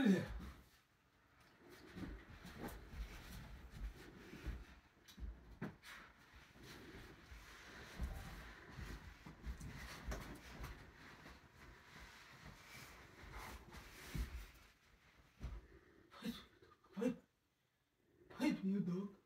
Hallelujah. you dog.